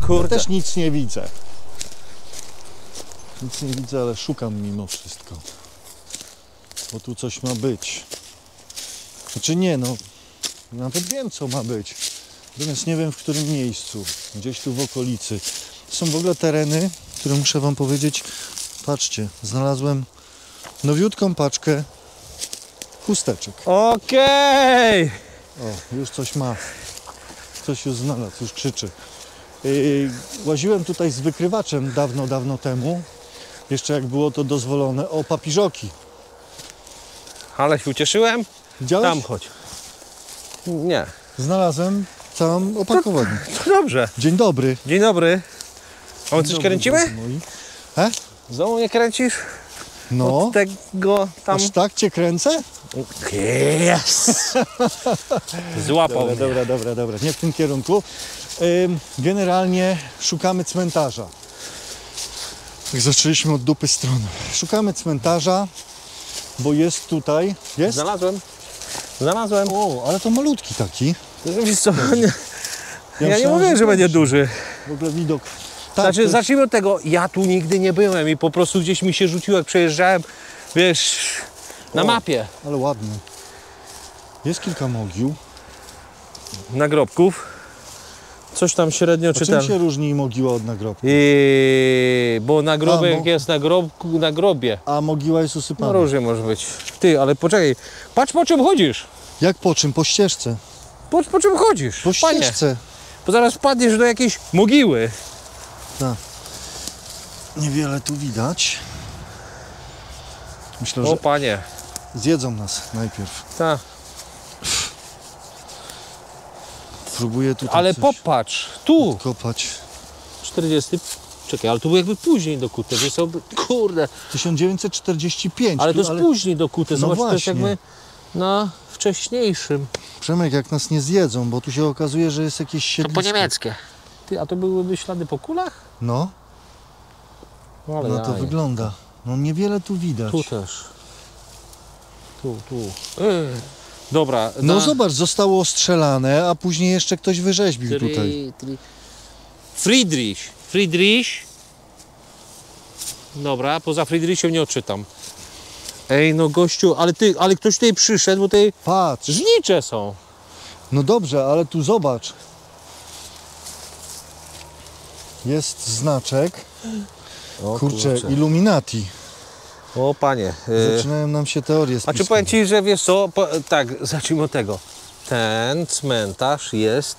O Ja kurde. też nic nie widzę. Nic nie widzę, ale szukam mimo wszystko. Bo tu coś ma być. Znaczy nie, no. Nawet wiem, co ma być. Natomiast nie wiem, w którym miejscu. Gdzieś tu w okolicy. Są w ogóle tereny, które muszę Wam powiedzieć. Patrzcie, znalazłem nowiutką paczkę chusteczek. Okej. O, już coś ma. Coś już znalazł, już krzyczy. Yy, łaziłem tutaj z wykrywaczem dawno, dawno temu. Jeszcze jak było to dozwolone. O, papiżoki. Ale się ucieszyłem. Widziałeś? Tam chodź. Nie. Znalazłem całą opakowanie. To dobrze. Dzień dobry. Dzień dobry. A my coś dobry, kręcimy? drodzy moi. E? Znowu nie kręcisz? No, Od tego tam... aż tak cię kręcę? Yes! Złapał Dobra, mnie. dobra, dobra, dobra. Nie w tym kierunku. Generalnie szukamy cmentarza. Tak zaczęliśmy od dupy strony. Szukamy cmentarza, bo jest tutaj. Jest? Znalazłem. Znalazłem. O, ale to malutki taki. Wiesz co, nie, ja nie mówię, że będzie duży. W ogóle widok. Tak, Znaczy, jest- zacznijmy od tego, ja tu nigdy nie byłem i po prostu gdzieś mi się rzuciło, jak przejeżdżałem, wiesz, na O. mapie Ale ładny. Jest kilka mogił. nagrobków. Coś tam średnio A czym się różni mogiła od nagrobka? I, bo nagrobek A, bo- jest na, grobku, na grobie. A mogiła jest No usypana. różnie może być. Ty, ale poczekaj, patrz po czym chodzisz. Jak po czym? Po ścieżce. Po, po czym chodzisz, Po panie. ścieżce. Bo zaraz wpadniesz do jakiejś mogiły. Niewiele tu widać. Myślę, O że panie, zjedzą nas najpierw. ta. Próbuję tutaj ale coś popatrz, tu, kopać. 40, czekaj, ale to było jakby później dokute, wiesz co, kurde, 1945. ale to tu, jest później dokute, No zobacz, to jest właśnie. jakby na wcześniejszym. Przemek, jak nas nie zjedzą, bo tu się okazuje, że jest jakieś To siedlisko. po niemieckie. Ty, a to byłyby ślady po kulach? No, No ale no to wygląda. No niewiele tu widać. Tu też. Tu, tu. Yy. Dobra. No na- zobacz, zostało ostrzelane, a później jeszcze ktoś wyrzeźbił Tri- tutaj. tri- Friedrich. Friedrich. Dobra, poza Friedrichem nie odczytam. Ej, no gościu, ale ty, ale ktoś tutaj przyszedł, bo tutaj Patrz, żnicze są. no dobrze, ale tu zobacz. Jest znaczek, O kurczę, Illuminati. O panie. y, Zaczynają nam się teorie A czy spiskowe. powiem Ci, że wiesz co, po, tak, zacznijmy od tego. Ten cmentarz jest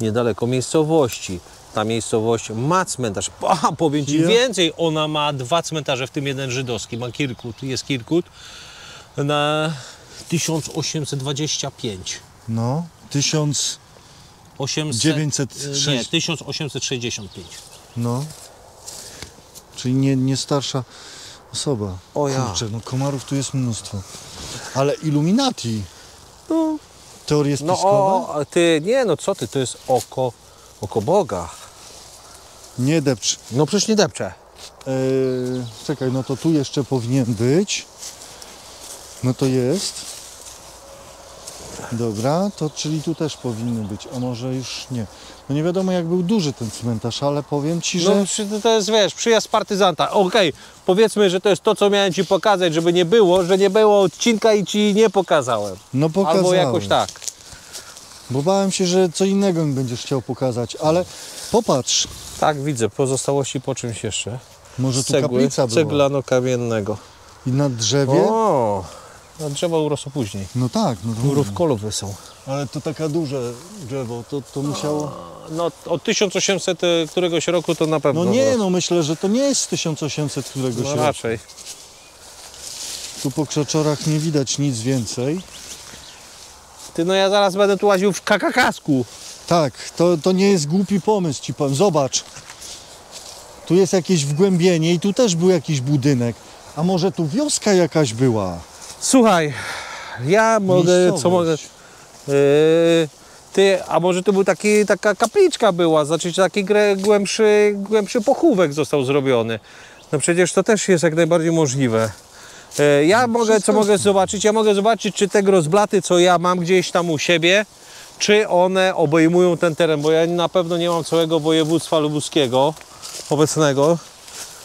niedaleko miejscowości. Ta miejscowość ma cmentarz. Aha, powiem Ci więcej, ona ma dwa cmentarze, w tym jeden żydowski. Ma Kirkut, jest Kirkut na 1825. No, 1000, 800, 906. Nie, 1865. no. Czyli nie, nie starsza osoba. O ja. Kurczę, no komarów tu jest mnóstwo. Ale Illuminati. No, Teorie no spiskowe? o, ty, nie no co ty, to jest oko, oko Boga. Nie depcz. No przecież nie depcze. Eee, czekaj, no to tu jeszcze powinien być. No to jest. Dobra, to czyli tu też powinny być, a może już nie. No nie wiadomo jak był duży ten cmentarz, ale powiem Ci, że No przy- to jest, wiesz, przyjazd partyzanta. Okej, powiedzmy, że to jest to, co miałem Ci pokazać, żeby nie było, że nie było odcinka i Ci nie pokazałem. no pokazałem. Albo jakoś tak. Bo bałem się, że co innego mi będziesz chciał pokazać, ale popatrz, Tak, widzę, pozostałości po czymś jeszcze. może tu kaplica była ceglano-kamiennego. i na drzewie. O, a drzewa urosło później. No tak, no to są. ale to taka duże drzewo, to, to musiało... No od 1800 któregoś roku to na pewno. No nie, no myślę, że to nie jest z 1800 któregoś no roku. raczej. Tu po krzaczorach nie widać nic więcej. Ty, no ja zaraz będę tu łaził w kakakasku. Tak, to, to nie jest głupi pomysł, ci powiem. Zobacz. Tu jest jakieś wgłębienie i tu też był jakiś budynek. A może tu wioska jakaś była? Słuchaj, ja mogę, co Miejscowość. mogę... Yy, ty, a może to był taki, taka kapliczka była, znaczy taki głębszy, głębszy pochówek został zrobiony. No przecież to też jest jak najbardziej możliwe. Yy, ja mogę, co mogę zobaczyć? Ja mogę zobaczyć, czy te grozblaty, co ja mam gdzieś tam u siebie, czy one obejmują ten teren, bo ja na pewno nie mam całego województwa lubuskiego obecnego,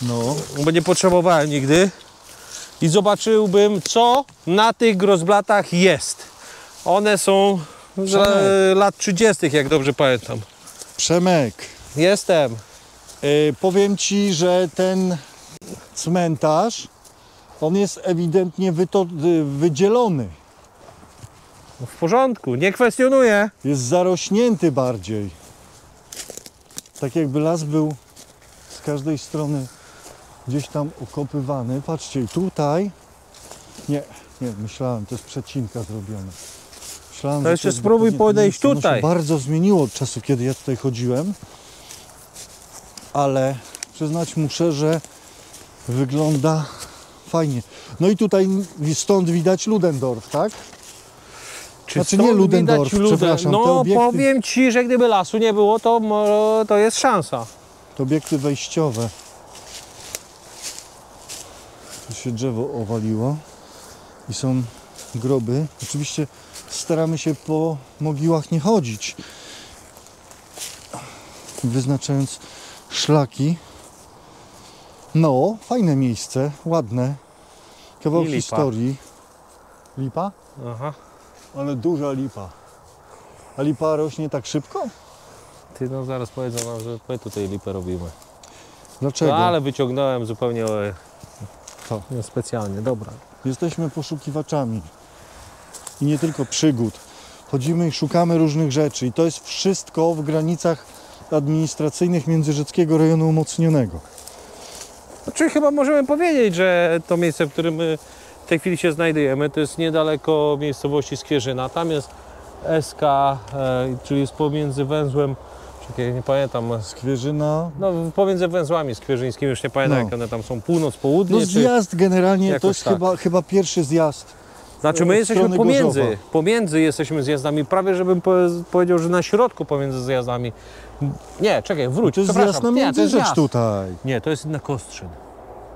No, bo nie potrzebowałem nigdy i zobaczyłbym, co na tych grozblatach jest. One są z Przemek. lat 30., jak dobrze pamiętam. Przemek, Jestem. y, powiem Ci, że ten cmentarz, on jest ewidentnie y, wydzielony. W porządku, nie kwestionuję. Jest zarośnięty bardziej. Tak jakby las był z każdej strony gdzieś tam okopywany. Patrzcie, i tutaj. Nie, nie, myślałem, to jest przecinka zrobiona. Myślałem, To jeszcze jest spróbuj to podejść. Ono tutaj. się bardzo zmieniło od czasu, kiedy ja tutaj chodziłem. Ale przyznać muszę, że wygląda fajnie. No i tutaj stąd widać Ludendorff, tak? Czy Znaczy nie Ludendorff, widać Luden- przepraszam, No obiekty- powiem Ci, że gdyby lasu nie było, to, to jest szansa. To obiekty wejściowe. Tu się drzewo owaliło i są groby. Oczywiście staramy się po mogiłach nie chodzić, wyznaczając szlaki. No, fajne miejsce, ładne. Kawał I lipa. historii. Lipa? Aha. Ale duża lipa. A lipa rośnie tak szybko? Ty no zaraz powiedzą nam, że my tutaj lipę robimy. Dlaczego? No ale wyciągnąłem zupełnie e, Co? nie specjalnie, dobra. Jesteśmy poszukiwaczami. I nie tylko przygód. Chodzimy i szukamy różnych rzeczy. I to jest wszystko w granicach administracyjnych Międzyrzeckiego Rejonu Umocnionego. Znaczy chyba możemy powiedzieć, że to miejsce, w którym my w tej chwili się znajdujemy, to jest niedaleko miejscowości Skwierzyna. Tam jest SK, e, czyli jest pomiędzy węzłem, czekaj, nie pamiętam, Skwierzyna. no pomiędzy węzłami skwierzyńskimi, już nie pamiętam No. jak one tam są, północ, południe, No czy... zjazd generalnie to jest tak. chyba, chyba pierwszy zjazd. Znaczy my od jesteśmy pomiędzy, Gorzowa. pomiędzy jesteśmy zjazdami, prawie żebym po, powiedział, że na środku pomiędzy zjazdami. Nie, czekaj, wróć, To jest zjazd na nie, Międzyrzecz zjazd. tutaj. Nie, to jest na Kostrzyn.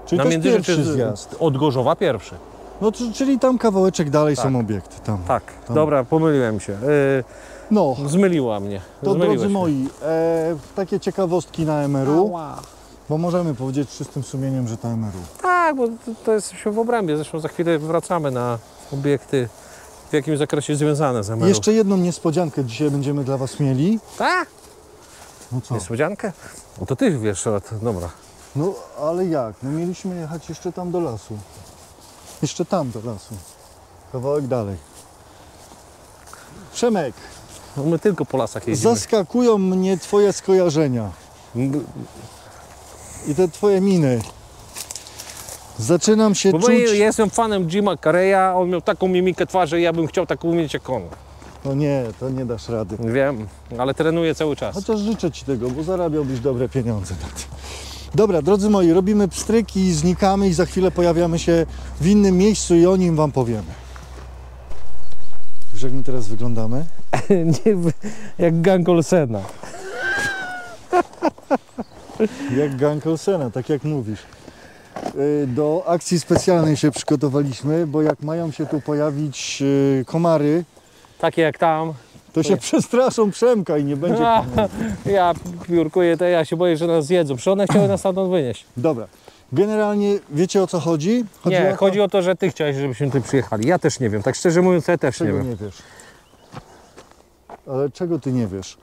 Czyli na to jest pierwszy zjazd. od Gorzowa pierwszy. No czyli tam kawałeczek dalej Tak. są obiekty. Tam. Tak, Tam. dobra, pomyliłem się. No, zmyliła mnie. to Zmyliłeś drodzy mnie. moi, e, takie ciekawostki na MRU, bo możemy powiedzieć z czystym sumieniem, że to MRU. Tak, bo to, to jesteśmy w obrębie. Zresztą za chwilę wracamy na obiekty w jakimś zakresie związane z MRU. Jeszcze jedną niespodziankę dzisiaj będziemy dla Was mieli. Tak? No co? Niespodziankę? No to ty wiesz, ale to, dobra. No ale jak? No mieliśmy jechać jeszcze tam do lasu. Jeszcze tam do lasu. Kawałek dalej. Przemek, No my tylko po lasach jeździmy. zaskakują mnie Twoje skojarzenia i te Twoje miny. Zaczynam się Bo czuć... ja jestem fanem Jima Carreya, on miał taką mimikę twarzy, ja bym chciał taką mieć jak on. No nie, to nie dasz rady. Wiem, ale trenuję cały czas. Chociaż życzę Ci tego, bo zarabiałbyś dobre pieniądze na tym. Dobra, drodzy moi, robimy pstryki, znikamy i za chwilę pojawiamy się w innym miejscu i o nim Wam powiemy. Jak my teraz wyglądamy? Nie, jak gang Olsena. Jak gang Olsena, tak jak mówisz. Y, Do akcji specjalnej się przygotowaliśmy, bo jak mają się tu pojawić y, komary, Takie jak tam. to się przestraszą Przemka i nie będzie A, ja piórkuję, to ja się boję, że nas zjedzą. Przecież one chciały nas stamtąd wynieść. Dobra, generalnie wiecie o co chodzi? chodzi nie, o to- chodzi o to, że ty chciałeś, żebyśmy tu przyjechali. Ja też nie wiem, tak szczerze mówiąc, ja też nie Czego wiem. nie wiesz? Ale czego ty nie wiesz?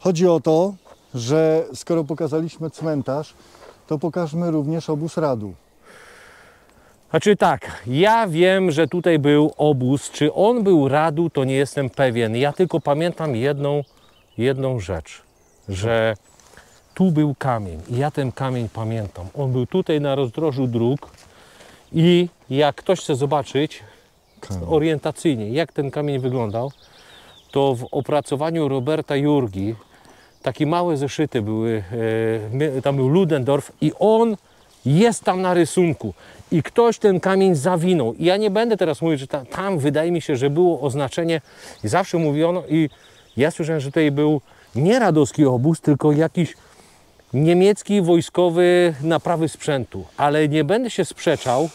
Chodzi o to, że skoro pokazaliśmy cmentarz, to pokażmy również obóz radu. Znaczy tak, ja wiem, że tutaj był obóz. Czy on był radu, to nie jestem pewien. Ja tylko pamiętam jedną, jedną rzecz, że tu był kamień i ja ten kamień pamiętam. On był tutaj na rozdrożu dróg i jak ktoś chce zobaczyć orientacyjnie, jak ten kamień wyglądał, to w opracowaniu Roberta Jurgi takie małe zeszyty były, e, tam był Ludendorff i on jest tam na rysunku i ktoś ten kamień zawinął. I ja nie będę teraz mówić, że tam, tam wydaje mi się, że było oznaczenie i zawsze mówiono i ja słyszałem, że tutaj był nie radowski obóz, tylko jakiś niemiecki wojskowy naprawy sprzętu. Ale nie będę się sprzeczał,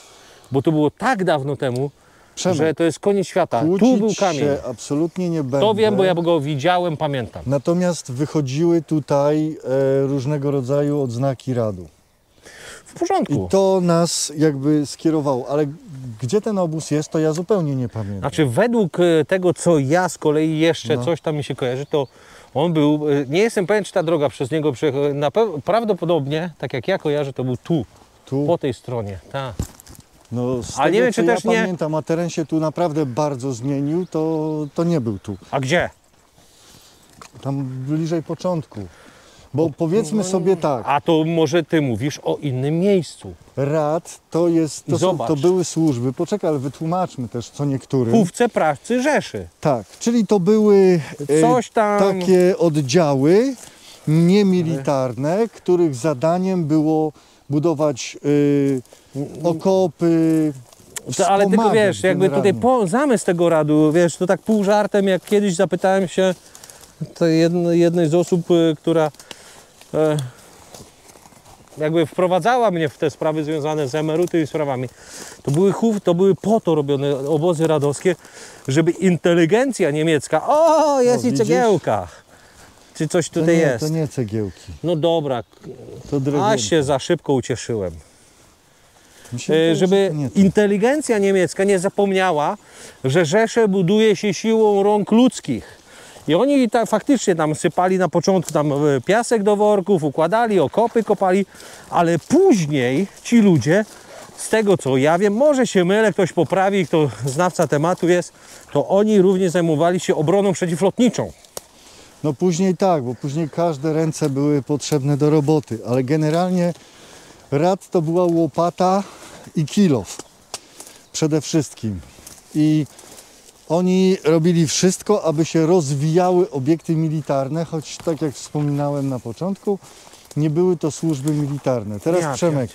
bo to było tak dawno temu, Przemek, że to jest koniec świata. Tu był kamień. się absolutnie nie będę. To wiem, bo ja go widziałem, pamiętam. Natomiast wychodziły tutaj e, różnego rodzaju odznaki radu. W porządku. I to nas jakby skierowało. Ale gdzie ten obóz jest, to ja zupełnie nie pamiętam. Znaczy według e, tego, co ja z kolei jeszcze No. coś tam mi się kojarzy, to on był, e, nie jestem pewien, czy ta droga przez niego przejechała, prawdopodobnie, tak jak ja kojarzę, to był tu, tu, po tej stronie. Tak. No, z Ale tego, nie wiem, co czy ja też nie- pamiętam, a teren się tu naprawdę bardzo zmienił, to, to nie był tu. A gdzie? Tam bliżej początku. Bo powiedzmy sobie tak, A to może ty mówisz o innym miejscu. rad to jest, to, są, to były służby. Poczekaj, ale wytłumaczmy też co niektórym. Pówce Pracy Rzeszy. Tak, czyli to były e, Coś tam. takie oddziały niemilitarne, których zadaniem było budować y, okopy. To, ale tylko wiesz, jakby tutaj po, zamysł tego radu, wiesz, to tak pół żartem, jak kiedyś zapytałem się to jedno, jednej z osób, y, która e, jakby wprowadzała mnie w te sprawy związane z emeryty i sprawami. To były, chów, to były po to robione obozy radowskie, żeby inteligencja niemiecka, o, jest O, i widzisz? Czy coś to tutaj nie, jest? To nie cegiełki, No dobra, to a się za szybko ucieszyłem. E, żeby to nie to. inteligencja niemiecka nie zapomniała, że Rzeszę buduje się siłą rąk ludzkich. I oni tak faktycznie tam sypali na początku tam e, piasek do worków, układali, okopy kopali, ale później ci ludzie, z tego co ja wiem, może się mylę, ktoś poprawi, kto znawca tematu jest, to oni również zajmowali się obroną przeciwlotniczą. No później tak, bo później każde ręce były potrzebne do roboty, ale generalnie rad to była łopata i kilof przede wszystkim. I oni robili wszystko, aby się rozwijały obiekty militarne, choć tak jak wspominałem na początku, nie były to służby militarne. Teraz Ja Przemek,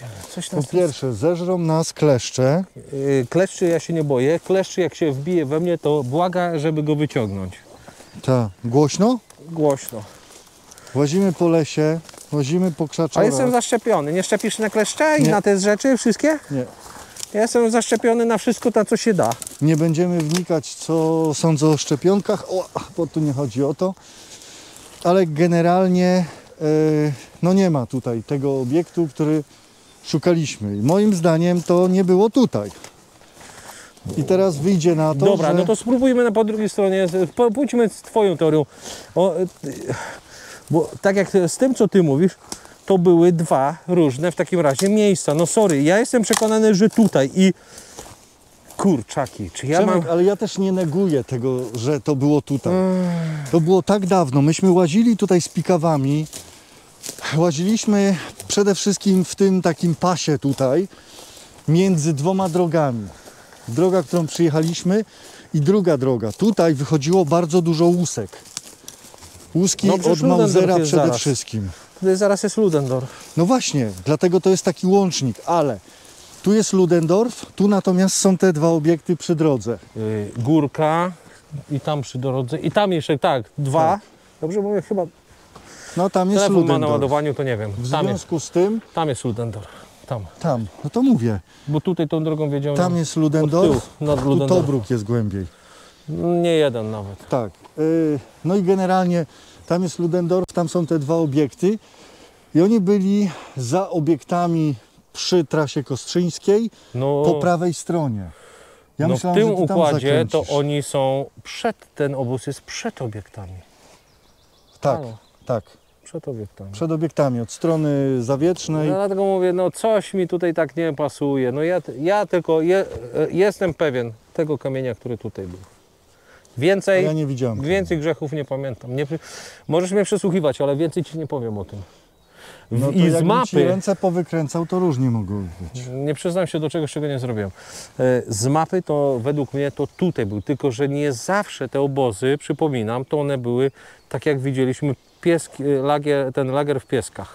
po pierwsze zeżrą nas kleszcze, Y, Kleszczy ja się nie boję, kleszczy jak się wbije we mnie, to błaga, żeby go wyciągnąć. Ta, głośno, Głośno. łazimy po lesie, łazimy po A krzaczorach. jestem zaszczepiony. Nie szczepisz się na kleszcze i Nie. na te rzeczy wszystkie? Nie, Ja jestem zaszczepiony na wszystko, na co się da. Nie będziemy wnikać, co sądzę o szczepionkach, o, bo tu nie chodzi o to, ale generalnie e, no nie ma tutaj tego obiektu, który szukaliśmy. I moim zdaniem to nie było tutaj. I teraz wyjdzie na to, Dobra, że... no to spróbujmy na po drugiej stronie. Pójdźmy z Twoją teorią. O, y, bo tak jak z tym, co Ty mówisz, to były dwa różne w takim razie miejsca. No sorry, ja jestem przekonany, że tutaj i kurczaki, czy ja mam... Przemek, ale ja też nie neguję tego, że to było tutaj. To było tak dawno. Myśmy łazili tutaj z pikawami. Łaziliśmy przede wszystkim w tym takim pasie tutaj między dwoma drogami. Droga, którą przyjechaliśmy i druga droga. Tutaj wychodziło bardzo dużo łusek. Łuski No od Mausera jest przede zaraz. wszystkim. Tutaj zaraz jest Ludendorff. No właśnie, dlatego to jest taki łącznik, ale tu jest Ludendorff, tu natomiast są te dwa obiekty przy drodze. Y, Górka i tam przy drodze. I tam jeszcze, tak, dwa. Tak. Dobrze mówię, chyba No tam jest telefon ma na ładowaniu, to nie wiem. W Tam jest, związku z tym, tam jest Ludendorff. Tam. tam, no to mówię, Bo tutaj tą drogą wiedziałem. tam jest Ludendorff, nad tu. Tobruk jest głębiej. Nie jeden nawet. Tak. y, No i generalnie tam jest Ludendorff, tam są te dwa obiekty i oni byli za obiektami przy trasie Kostrzyńskiej No, po prawej stronie. Ja no myślałem, w tym układzie to oni są przed, ten obóz jest przed obiektami. Tak, Halo, tak, przed obiektami. przed obiektami, od strony Zawietrznej. No, dlatego mówię, no coś mi tutaj tak nie pasuje. No ja, ja tylko je, e, jestem pewien tego kamienia, który tutaj był. Więcej, ja nie widziałem. więcej grzechów nie pamiętam. Nie, możesz mnie przesłuchiwać, ale więcej ci nie powiem o tym. W, No to I z mapy, ręce powykręcał, to różnie mogło być. nie przyznam się do czegoś, czego nie zrobiłem. E, Z mapy to według mnie to tutaj był, tylko że nie zawsze te obozy, przypominam, to one były, tak jak widzieliśmy, pieski, lagier, ten lager w Pieskach.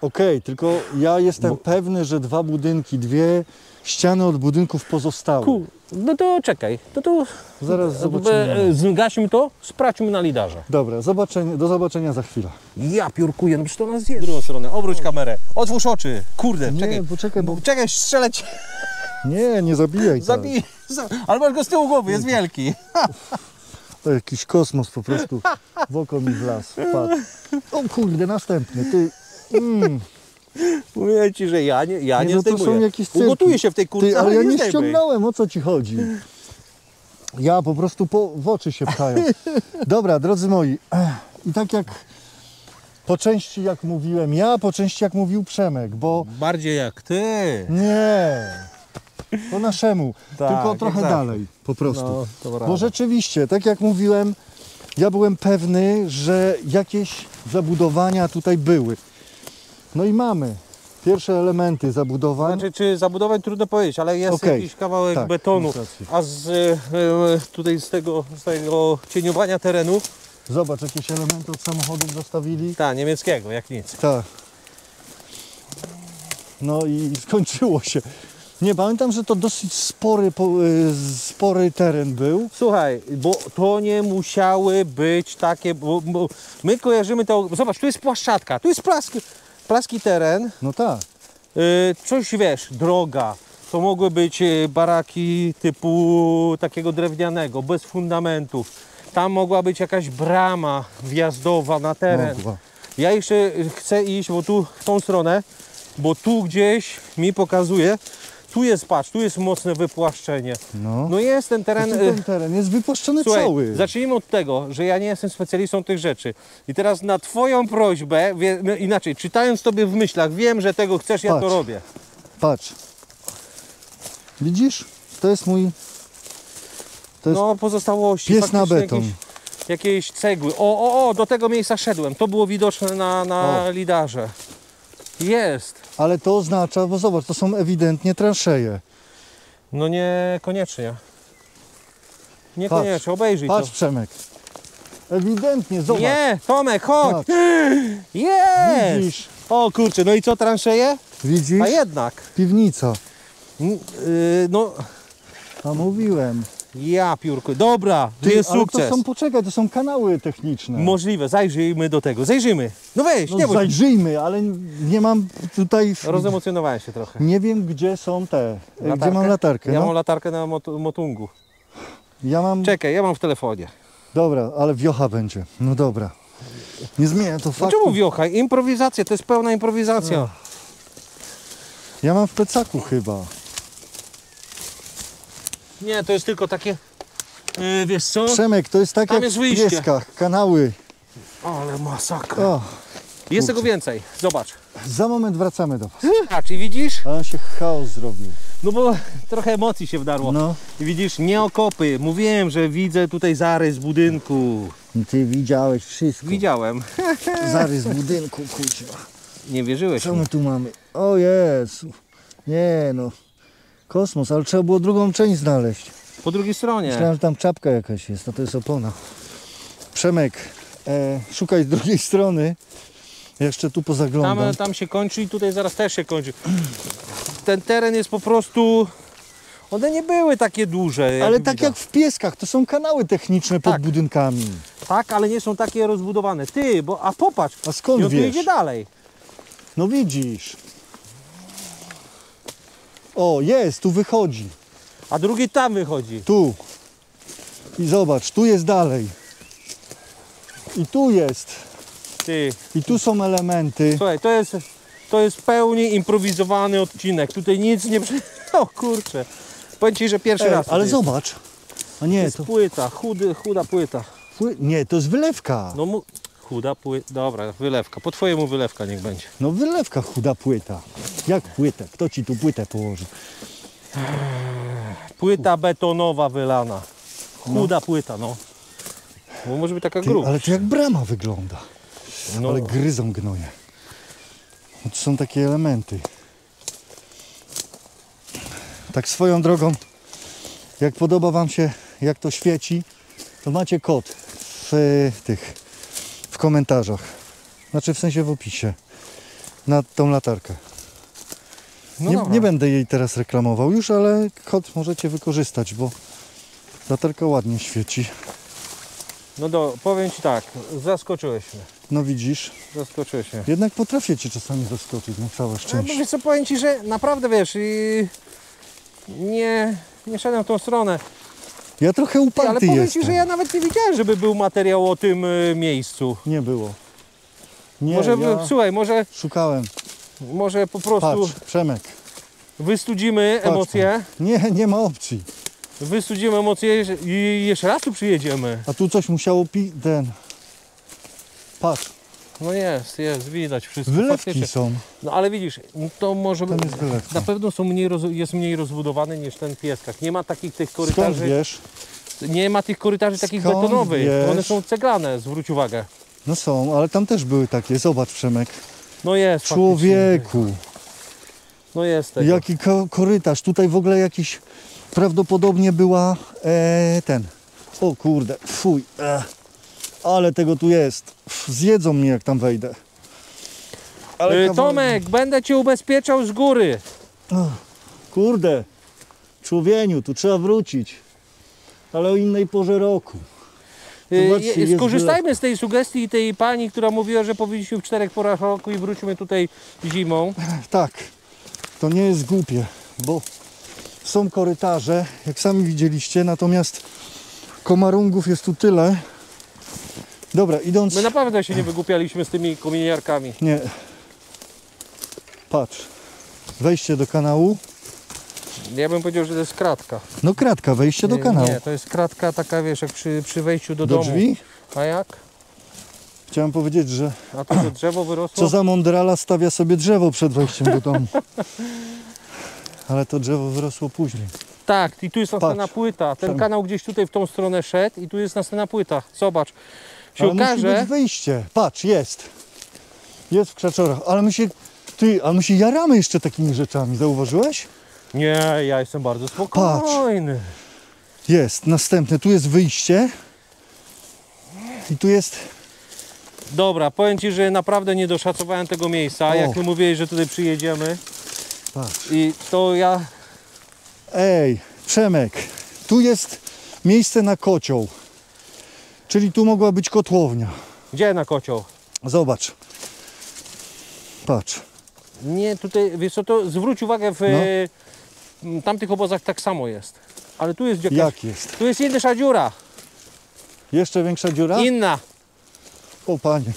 Okej, tylko ja jestem Bo- pewny, że dwa budynki, dwie ściany od budynków pozostały. Ku, no to czekaj, to to Zaraz zobaczymy. e, Zgaśmy to, sprawdźmy na lidarze. Dobra, zobaczenie, do zobaczenia za chwilę. Ja piórkuję, no przecież to nas jest. W drugą stronę, obróć kamerę, otwórz oczy, kurde, Nie, czekaj, poczekaj, bo czekaj, strzelę ci. Nie, nie zabijaj. tak. Zabij. za- Ale masz go z tyłu głowy, jest wielki. To jakiś kosmos po prostu w oko mi wlazł. Patrz. O kurde, następny. Ty. Mm, Mówię ci, że ja nie, ja Nie, nie, no to zdejmuję. są jakieś cyrki. Ugotuję się w tej kurce, ty ale ja nie zdejmuj. ściągnąłem, o co ci chodzi? Ja po prostu po, w oczy się pchają. Dobra, drodzy moi. I tak jak po części jak mówiłem ja, po części jak mówił Przemek, bo Bardziej jak ty. nie. Po naszemu, Tak, tylko trochę zawsze. dalej po prostu. No. Bo rzeczywiście, tak jak mówiłem, ja byłem pewny, że jakieś zabudowania tutaj były. No i mamy pierwsze elementy zabudowań. Znaczy, czy zabudowań trudno powiedzieć, ale jest Okej. jakiś kawałek Tak, betonu. A z e, tutaj z tego, z tego cieniowania terenu, Zobacz, jakieś elementy od samochodów zostawili. ta niemieckiego, jak nic. Tak. No i skończyło się. Nie, pamiętam, że to dosyć spory, po- y, spory teren był. Słuchaj, bo to nie musiały być takie, bo, bo my kojarzymy to, zobacz, tu jest płaszczatka, tu jest plaski, plaski teren, No tak. y, coś wiesz, droga. To mogły być y, baraki typu takiego drewnianego, bez fundamentów. Tam mogła być jakaś brama wjazdowa na teren. Mogła. Ja jeszcze chcę iść, bo tu w tą stronę, bo tu gdzieś mi pokazuje, tu jest, patrz, tu jest mocne wypłaszczenie. No. No jest ten teren... Tu y, ten teren jest wypłaszczony Słuchaj, cały. zacznijmy od tego, że ja nie jestem specjalistą tych rzeczy. I teraz na Twoją prośbę, wie, no inaczej, czytając Tobie w myślach, wiem, że tego chcesz, ja to robię. Patrz. Widzisz? To jest mój... To jest No, pozostałości. pies na beton. Jakieś, jakieś cegły. O, o, o, do tego miejsca szedłem. To było widoczne na, na O. lidarze. Jest. Ale to oznacza, bo zobacz, to są ewidentnie transzeje. No niekoniecznie. Niekoniecznie, obejrzyj Patrz to. Przemek. Ewidentnie, zobacz. Nie, Tomek, chodź. Patrz. Jest. Widzisz? O kurczę, no i co, transzeje? Widzisz? A jednak. Piwnica. N- yy, no, A mówiłem. Ja piórko. Dobra, to Ty, jest ale sukces. to są, poczekaj, to są kanały techniczne. Możliwe, zajrzyjmy do tego. Zajrzymy. No weź, no nie bądź. zajrzyjmy, ale nie mam tutaj... Rozemocjonowałem się trochę. Nie wiem, gdzie są te. Gdzie Latarkę? mam latarkę, Ja no? mam latarkę na mot motungu. Ja mam... Czekaj, ja mam w telefonie. Dobra, ale wiocha będzie. No dobra. Nie zmienia to faktu. Dlaczego wiocha? Improwizacja, to jest pełna improwizacja. Ja mam w plecaku chyba. Nie, to jest tylko takie, yy, wiesz co? Przemek, to jest tak Tam jak jest w wyjście. pieskach, kanały. Ale masakra. O, Jest tego więcej, zobacz. za moment wracamy do was. A, czy widzisz? Ale się chaos zrobił. No bo trochę emocji się wdarło. No. I widzisz, nie okopy. Mówiłem, że widzę tutaj zarys budynku. Ty widziałeś wszystko. Widziałem. Zarys budynku, kuźwa. Nie wierzyłeś Co mi. my tu mamy? O Jezu. Nie no. Kosmos, ale trzeba było drugą część znaleźć. Po drugiej stronie. Myślałem, że tam czapka jakaś jest, no to jest opona. Przemek, e, szukaj z drugiej strony. Jeszcze tu pozaglądam. Tam, tam się kończy i tutaj zaraz też się kończy. Ten teren jest po prostu... One nie były takie duże. Jak Ale tak widać. jak w pieskach, to są kanały techniczne pod Tak. budynkami. Tak, ale nie są takie rozbudowane. Ty, bo... A popatrz. A skąd I on tu wiesz? idzie dalej. No widzisz. O, jest, tu wychodzi. A drugi tam wychodzi. Tu. I zobacz, tu jest dalej. I tu jest. Ty. I tu są elementy. Słuchaj, to jest... To jest pełni improwizowany odcinek. Tutaj nic nie... O kurczę. Powiem Ci, że pierwszy Ej, raz. ale zobacz. A nie, jest to, płyta, chudy, chuda płyta. pły- nie, to jest wylewka. No mu... Chuda płyta. Dobra, wylewka. Po twojemu wylewka niech będzie. No wylewka chuda płyta. Jak płytę? Kto ci tu płytę położy? Płyta betonowa wylana. Chuda płyta, no. Bo może być taka Ty, gruba. ale to jak brama wygląda. No, Ale gryzą gnoje. No to są takie elementy. Tak swoją drogą, jak podoba Wam się, jak to świeci, to macie kod w e, tych, w komentarzach. Znaczy w sensie w opisie. Na tą latarkę. no nie, nie będę jej teraz reklamował już, ale kod możecie wykorzystać, bo latarka ładnie świeci. No do, powiem Ci tak, zaskoczyłeś mnie. No widzisz, Zaskoczyłeś mnie. jednak potrafię Cię czasami zaskoczyć, na całe Ale szczęście. mówię co, powiem Ci, że naprawdę wiesz i Nie, nie szedłem w tą stronę. Ja trochę Ty, ale uparty powiem jestem. Ci, że ja nawet nie widziałem, żeby był materiał o tym y, miejscu. Nie było. Nie, może, ja słuchaj, może, szukałem. może po prostu Patrz, Przemek. wystudzimy Patrz, emocje. Nie, nie ma opcji. Wystudzimy emocje i jeszcze raz tu przyjedziemy. A tu coś musiało pi... ten... Patrz, No jest, jest, widać wszystko. wylewki faktycznie. są. No ale widzisz, to może Tam jest wylewka. na pewno są mniej roz, jest mniej rozbudowany niż ten pieskak. Nie ma takich tych Skąd korytarzy, wiesz? nie ma tych korytarzy takich Skąd betonowych. wiesz? One są ceglane, zwróć uwagę. No są, ale tam też były takie. Zobacz Przemek. No jest. Człowieku. No jest tego. Jaki ko- korytarz. Tutaj w ogóle jakiś... Prawdopodobnie była e, ten... O kurde, fuj. E. Ale tego tu jest. Zjedzą mnie jak tam wejdę. Y, kawałek- Tomek, będę cię ubezpieczał z góry. Kurde, człowieniu, tu trzeba wrócić. Ale o innej porze roku. Y, Zobaczcie, Skorzystajmy z tej sugestii tej pani, która mówiła, że powinniśmy w czterech porach roku i wróćmy tutaj zimą. Tak, to nie jest głupie, bo są korytarze, jak sami widzieliście, natomiast komarungów jest tu tyle. Dobra, idąc... My naprawdę się nie wygłupialiśmy z tymi kominiarkami. Nie. Patrz, wejście do kanału. Ja bym powiedział, że to jest kratka. No kratka, wejście do kanału. Nie, to jest kratka taka, wiesz, jak przy, przy wejściu do, Do domu. drzwi? A jak? Chciałem powiedzieć, że A to, to drzewo wyrosło? co za mądrala stawia sobie drzewo przed wejściem do domu. Ale to drzewo wyrosło później. Tak, i tu jest następna Patrz. płyta. Ten Tam. kanał gdzieś tutaj w tą stronę szedł i tu jest następna płyta. Zobacz. Się Ale musi okaże... być wyjście. Patrz, jest. Jest w krzaczorach. Ale my się... Ty, ale my się jaramy jeszcze takimi rzeczami. Zauważyłeś? Nie, ja jestem bardzo spokojny. Jest. Następne. Tu jest wyjście. I tu jest... Dobra, powiem Ci, że naprawdę nie doszacowałem tego miejsca. O. Jak Ty mówiłeś, że tutaj przyjedziemy Patrz. i to ja... Ej, Przemek. Tu jest miejsce na kocioł. Czyli tu mogła być kotłownia. Gdzie na kocioł? Zobacz. Patrz. Nie, tutaj, wiesz co, to zwróć uwagę, w No. tamtych obozach tak samo jest. Ale tu jest jakaś... Jak jest? Tu jest inna dziura. Jeszcze większa dziura? Inna. O panie.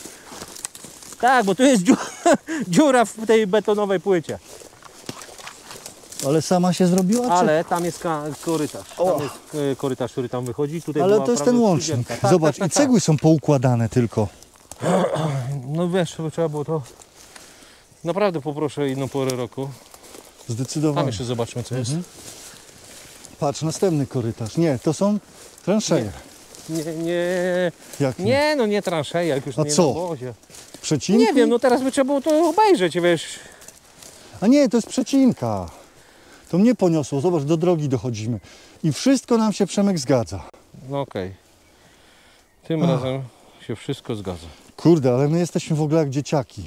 Tak, bo tu jest dziura, dziura w tej betonowej płycie. Ale sama się zrobiła? Czy... Ale tam jest korytarz. O. Tam jest e, korytarz, który tam wychodzi. Tutaj Ale to jest ten łącznik. Tak, Zobacz, tak, tak, i cegły są poukładane tylko. Tak. No wiesz, trzeba było to... Naprawdę poproszę inną porę roku. Tam Zdecydowanie. jeszcze zobaczmy, co jest. Mhm. Patrz, następny korytarz. Nie, to są transzeje. Nie, nie, Jak nie, no nie transzeje, jak już A nie co? na obozie. Przecinki? Nie wiem, no teraz by trzeba było to obejrzeć, wiesz. A nie, to jest przecinka. To mnie poniosło. Zobacz, do drogi dochodzimy. I wszystko nam się Przemek zgadza. No okej. Tym Ach. razem się wszystko zgadza. Kurde, ale my jesteśmy w ogóle jak dzieciaki.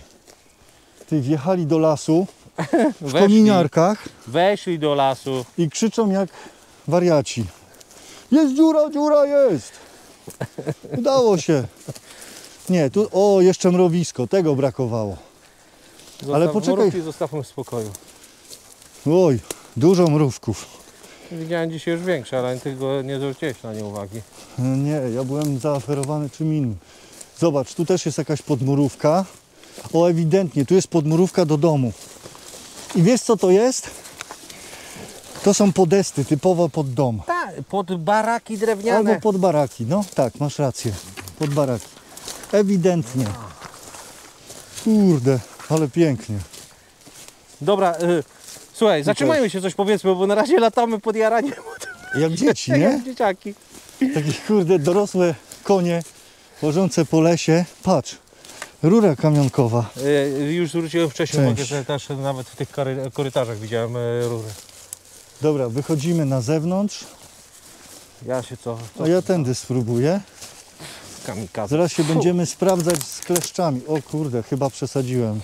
Ty wjechali do lasu w Weszli, kominiarkach weszli do lasu. i krzyczą jak wariaci. Jest dziura, dziura jest! Udało się. Nie, tu, o, jeszcze mrowisko, tego brakowało. Zostaw, Ale poczekaj. zostawmy w spokoju. Oj, dużo mrówków. Widziałem dzisiaj już większe, ale tego nie zwróciłeś na nie uwagi. Nie, ja byłem zaoferowany czym innym. Zobacz, tu też jest jakaś podmurówka. O, ewidentnie, tu jest podmurówka do domu. I wiesz co to jest? To są podesty, typowo pod dom. Tak, pod baraki drewniane. Albo pod baraki, no tak, masz rację. Pod baraki. Ewidentnie. Kurde, ale pięknie. Dobra, y, słuchaj, zatrzymajmy się coś powiedzmy, bo na razie latamy pod jaraniem. Jak dzieci, nie? jak dzieciaki. Takie kurde dorosłe konie łożące po lesie. Patrz, rura kamionkowa. Y, już zwróciłem wcześniej uwagę, że też nawet w tych korytarzach widziałem y, rury. Dobra, wychodzimy na zewnątrz. Ja się co? A ja tędy spróbuję. Kamikaze. Zaraz się będziemy sprawdzać z kleszczami. O kurde, chyba przesadziłem.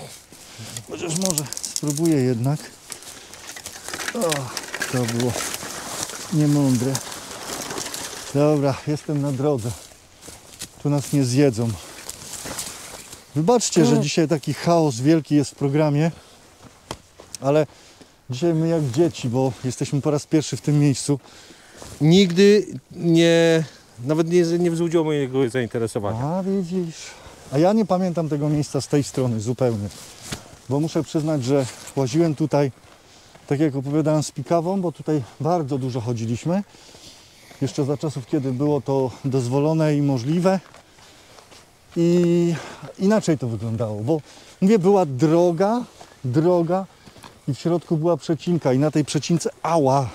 Chociaż może spróbuję jednak. O, to było niemądre. Dobra, jestem na drodze. Tu nas nie zjedzą. Wybaczcie, że dzisiaj taki chaos wielki jest w programie, ale Dzisiaj my jak dzieci, bo jesteśmy po raz pierwszy w tym miejscu. Nigdy nie, nawet nie, nie wzbudziło mojego zainteresowania. A widzisz. A ja nie pamiętam tego miejsca z tej strony zupełnie. Bo muszę przyznać, że łaziłem tutaj, tak jak opowiadałem z Pikawą, bo tutaj bardzo dużo chodziliśmy. Jeszcze za czasów, kiedy było to dozwolone i możliwe. I inaczej to wyglądało, bo mówię, była droga, droga i w środku była przecinka i na tej przecince, ała,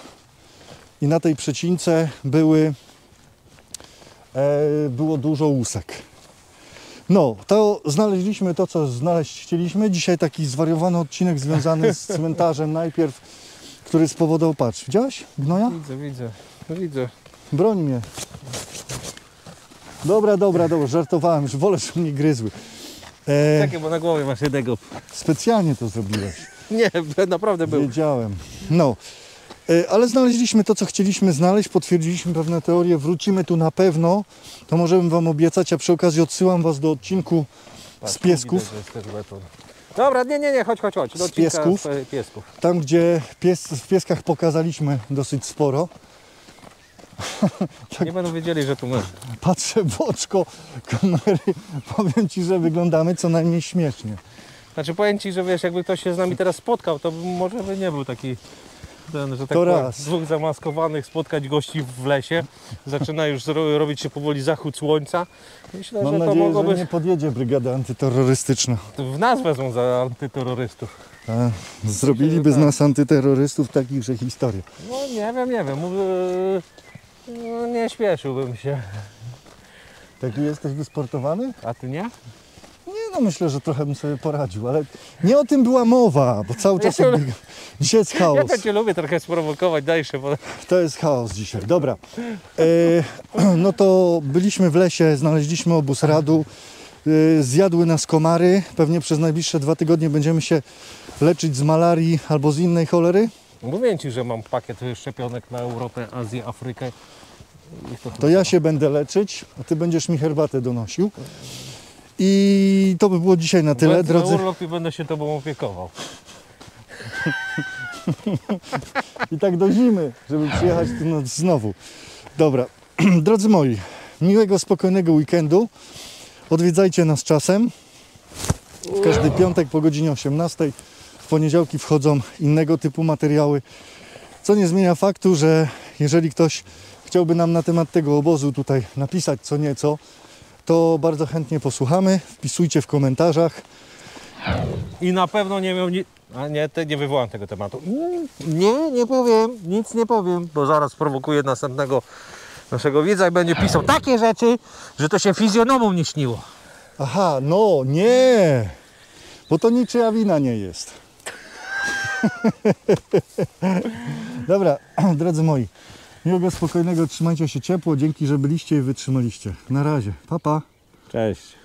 i na tej przecince były, e, było dużo łusek. No, to znaleźliśmy to, co znaleźć chcieliśmy. Dzisiaj taki zwariowany odcinek związany z cmentarzem najpierw, który spowodował, patrz, widziałeś gnoja? Widzę, widzę, no widzę. Broń mnie. Dobra, dobra, dobra, żartowałem, już wolę, żeby mnie gryzły. E, Czekaj, bo na głowie masz jednego. specjalnie to zrobiłeś. Nie, naprawdę był. Wiedziałem. No, ale znaleźliśmy to, co chcieliśmy znaleźć, potwierdziliśmy pewne teorie, wrócimy tu na pewno, to możemy Wam obiecać, a przy okazji odsyłam Was do odcinku z piesków. Dobra, nie, nie, nie, chodź, chodź, chodź. Do Z piesków? e, piesków. Tam, gdzie pies, w pieskach pokazaliśmy dosyć sporo. Tak. Nie będą wiedzieli, że tu my. Patrzę w oczko kamery, powiem Ci, że wyglądamy co najmniej śmiesznie. Znaczy powiem Ci, że wiesz, jakby ktoś się z nami teraz spotkał, to może by nie był taki ten, że tak To raz. dwóch zamaskowanych spotkać gości w lesie. Zaczyna już robić się powoli zachód słońca. Myślę, Mam że to nadzieję, mogłoby... że nie podjedzie brygada antyterrorystyczna. W nas wezmą za antyterrorystów. A, zrobiliby z tak. nas antyterrorystów takich, że historia. No nie wiem, nie wiem. No, nie śpieszyłbym się. Taki jesteś wysportowany? A ty nie? No, myślę, że trochę bym sobie poradził, ale nie o tym była mowa, bo cały czas Ja- odbiega. Dzisiaj jest Ja chaos. to cię lubię trochę sprowokować, daj się, bo To jest chaos dzisiaj. Dobra. E, no to byliśmy w lesie, znaleźliśmy obóz radu. E, zjadły nas komary. Pewnie przez najbliższe dwa tygodnie będziemy się leczyć z malarii albo z innej cholery. mówię Ci, że mam pakiet szczepionek na Europę, Azję, Afrykę. To, To ja się będę leczyć, a ty będziesz mi herbatę donosił. I to by było dzisiaj na tyle, Będę drodzy. na urlop i będę się Tobą opiekował. I tak do zimy, żeby przyjechać tu no, znowu. Dobra, drodzy moi, miłego, spokojnego weekendu. Odwiedzajcie nas czasem. W każdy piątek po godzinie 18. W poniedziałki wchodzą innego typu materiały. Co nie zmienia faktu, że jeżeli ktoś chciałby nam na temat tego obozu tutaj napisać co nieco, to bardzo chętnie posłuchamy. Wpisujcie w komentarzach. I na pewno nie miał nic. A nie, te, nie wywołam tego tematu. Nie, nie powiem, nic nie powiem, bo zaraz prowokuję następnego naszego widza i będzie pisał takie rzeczy, że to się fizjonomom nie śniło. Aha, no nie, bo to niczyja wina nie jest. Dobra, drodzy moi, miłego, spokojnego, trzymajcie się ciepło, dzięki, że byliście i wytrzymaliście. Na razie, pa pa. Cześć.